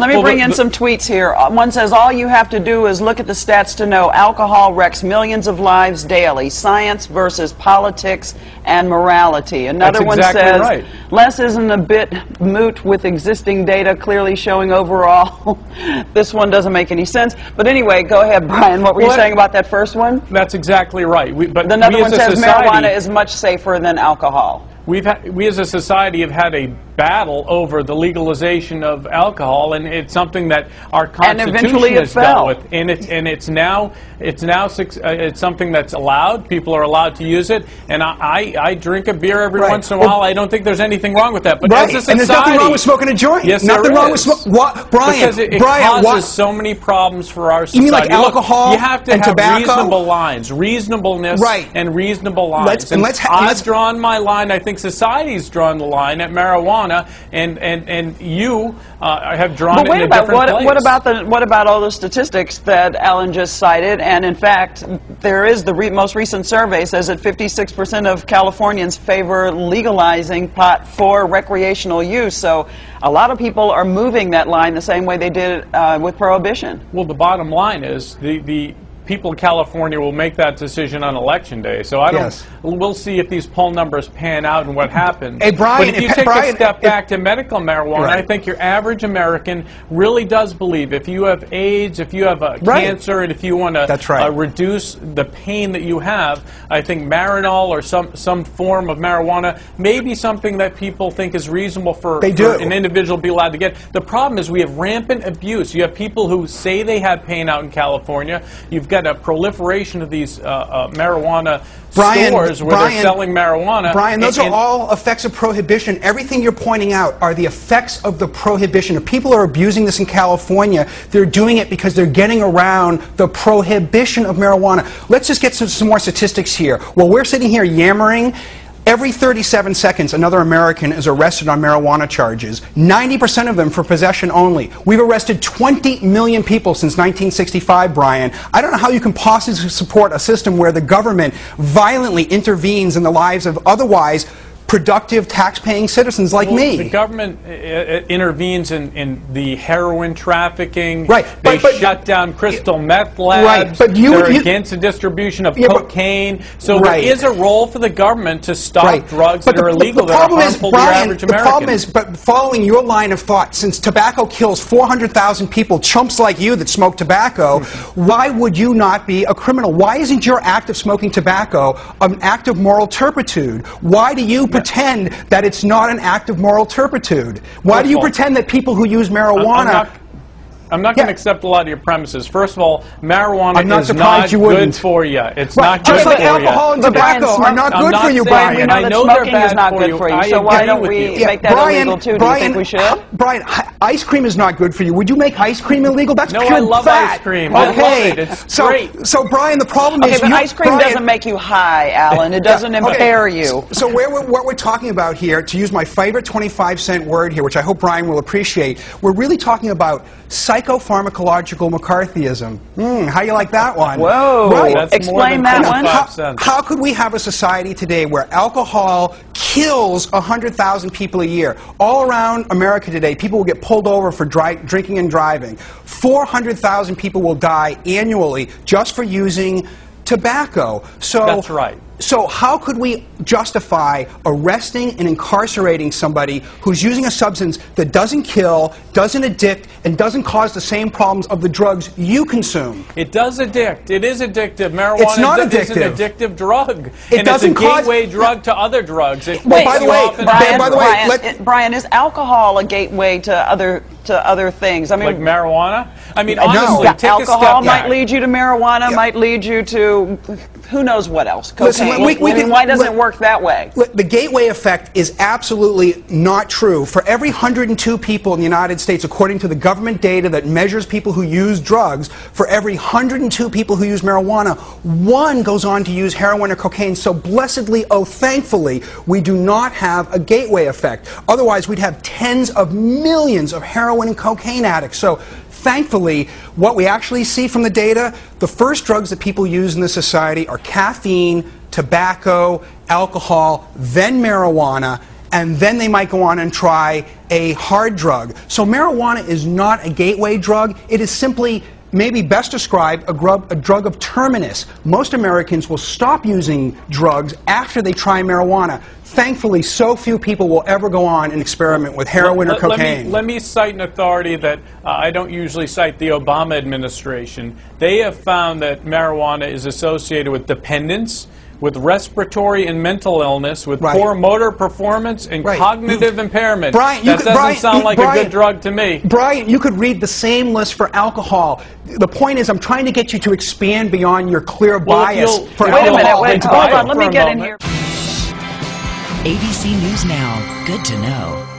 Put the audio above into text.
Let me Well, bring the- in the- some tweets here. Uh, One says, All you have to do is look at the stats to know alcohol wrecks millions of lives daily. Science versus politics and morality. Another one exactly says, right. Less isn't a bit moot with existing data clearly showing overall. this one doesn't make any sense. But anyway, go ahead, Brian. What were you saying about that first one? That's exactly right. We, but Another one says society, marijuana is much safer than alcohol. We've ha- we as a society have had a battle over the legalization of alcohol, and it's something that our And constitution has fell. dealt with. And it's and it's now it's now uh, it's something that's allowed. People are allowed to use it, and I I, I drink a beer every Right. once in a Well- while. I don't think there's anything wrong with that. But Right, society, and there's nothing wrong with smoking a joint. Yes, nothing wrong with smoking. Brian? Because it, it Brian, causes what? so many problems for our society. You mean like Look, alcohol you have to and have tobacco? reasonable lines, reasonableness, Right. and reasonable lines. Let's- and let's ha- I've let's- drawn my line. I think society's drawn the line at marijuana, and and and you uh, have drawn But it wait in a different what, place. what about the what about all the statistics that Allen just cited? And in fact, there is the re- most recent survey says that 56% of Californians favor legalizing pot for recreational use. So a lot of people are moving that line the same way they did uh, with prohibition. Well, the bottom line is the the people in California will make that decision on election day. So I don't. Yes. We'll see if these poll numbers pan out and what happens. Hey, Brian, but if if- you take Brian, a step if- back to medical marijuana, Right. I think your average American really does believe if you have AIDS, if you have a Right. cancer, and if you want to right. uh, reduce the pain that you have, I think Marinol or some some form of marijuana may be something that people think is reasonable for, They for an individual to be allowed to get. The problem is we have rampant abuse. You have people who say they have pain out in California. You've got a proliferation of these uh, uh, marijuana Brian, stores where Brian, they're selling marijuana. Brian, those and- are all effects of prohibition. Everything you're pointing out are the effects of the prohibition. If people are abusing this in California, they're doing it because they're getting around the prohibition of marijuana. Let's just get some, some more statistics here. While we're sitting here yammering, Every 37 seconds, another American is arrested on marijuana charges, 90% of them for possession only. We've arrested 20 million people since 1965, Brian. I don't know how you can possibly support a system where the government violently intervenes in the lives of otherwise productive tax-paying citizens like Well, me. The government uh, uh, intervenes in, in the heroin trafficking. Right, They but- but- shut down crystal meth labs. Right, but you- They're you- against the distribution of Yeah, but- cocaine. So Right. there is a role for the government to stop Right. drugs But that are illegal the that are problem is, harmful to the Brian, average the American. problem is, but following your line of thought, since tobacco kills 400,000 people, chumps like you that smoke tobacco, why would you not be a criminal? Why isn't your act of smoking tobacco an act of moral turpitude? Why do you pretend that it's not an act of moral turpitude? Why do you First of all, pretend that people who use marijuana... I'm not, I'm not going Yeah. to accept a lot of your premises. First of all, marijuana I'm not is not you good wouldn't. for you. It's Right, not just good like for alcohol and you. But Brian, tobacco are smoke- not good not for you, Brian. we and know I that know they're smoking is not for good for you. I So why don't we you. make that illegal too? Do you Brian, think we should? Brian, ice cream is not good for you. Would you make ice cream illegal? That's No, pure I love fat. ice cream. I love Okay, it. It's so, great. So, Brian, the problem Okay, is but you, ice cream Brian, doesn't make you high, Allen. It doesn't Yeah, okay. impair you. So where we're, what we're talking about here, to use my favorite 25 cent word here, which I hope Brian will appreciate, we're really talking about psychopharmacological McCarthyism. Hmm, how you like that one? Whoa. Right. That's Explain more than that one. How, how could we have a society today where alcohol kills 100,000 people a year? All around America today, people will get pulled over for dri- drinking and driving. 400,000 people will die annually just for using tobacco. So That's right. So how could we justify arresting and incarcerating somebody who's using a substance that doesn't kill, doesn't addict, and doesn't cause the same problems of the drugs you consume? It does addict. It is addictive. Marijuana It's not is an addictive. addictive drug. It and doesn't it's a cause- gateway drug to other drugs. It Well, makes by the way, Brian, by the way, Brian, let- it- Brian, is alcohol a gateway to other to other things? I mean, like marijuana. I mean, I honestly, Yeah, take a alcohol step might back. lead you to marijuana, Yeah. might lead you to who knows what else. Cocaine. Listen, we- we I mean, can- why doesn't it work that way? Look, The gateway effect is absolutely not true. For every 102 people in the United States, according to the government data that measures people who use drugs, for every 102 people who use marijuana, one goes on to use heroin or cocaine. So blessedly, oh thankfully, we do not have a gateway effect. Otherwise, we'd have tens of millions of heroin and cocaine addicts. So Thankfully, what we actually see from the data, the first drugs that people use in this society are caffeine, tobacco, alcohol, then marijuana, and then they might go on and try a hard drug. So marijuana is not a gateway drug. It is simply maybe best described a, grub, a drug of terminus. Most Americans will stop using drugs after they try marijuana. Thankfully, so few people will ever go on and experiment with heroin let, or let cocaine. me, let me cite an authority that uh, I don't usually cite, the Obama administration. They have found that marijuana is associated with dependence, with respiratory and mental illness, with Right. poor motor performance, and Right. cognitive You- impairment. Brian, that could- doesn't Brian, sound you- like a good drug to me. Brian, you could read the same list for alcohol. The point is, I'm trying to get you to expand beyond your clear Well, bias for Wait Wait a minute, wait, It's hold on, let me a get in here. ABC News Now. Good to know.